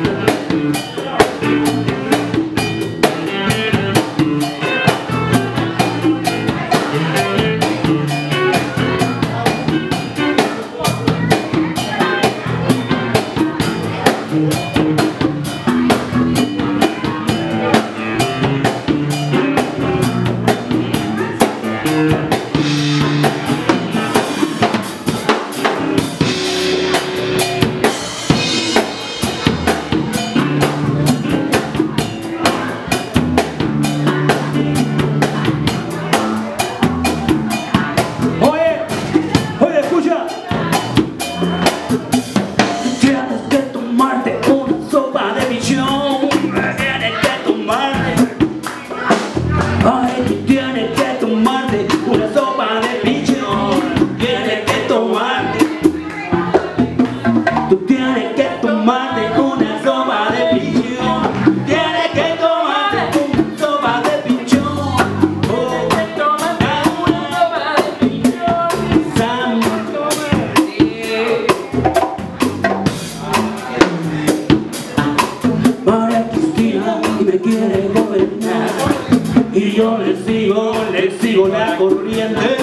Thank mm -hmm. you. me gobernar y yo le sigo, le sigo la corriente